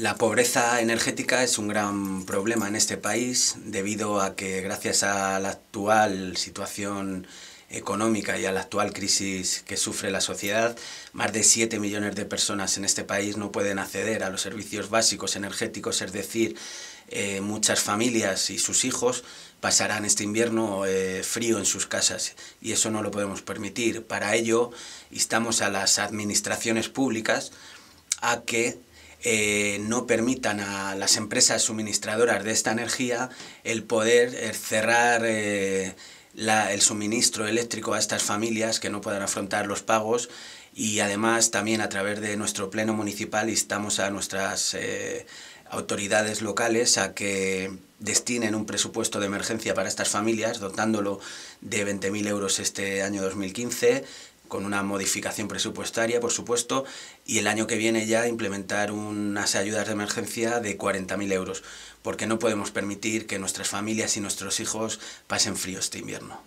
La pobreza energética es un gran problema en este país debido a que gracias a la actual situación económica y a la actual crisis que sufre la sociedad, más de 7 millones de personas en este país no pueden acceder a los servicios básicos energéticos, es decir, eh, muchas familias y sus hijos pasarán este invierno eh, frío en sus casas y eso no lo podemos permitir. Para ello, instamos a las administraciones públicas a que eh, no permitan a las empresas suministradoras de esta energía el poder eh, cerrar eh, el suministro eléctrico a estas familias que no puedan afrontar los pagos. Y además también a través de nuestro pleno municipal instamos a nuestras autoridades locales a que destinen un presupuesto de emergencia para estas familias, dotándolo de 20.000 euros este año 2015, con una modificación presupuestaria, por supuesto, y el año que viene ya implementar unas ayudas de emergencia de 40.000 euros, porque no podemos permitir que nuestras familias y nuestros hijos pasen frío este invierno.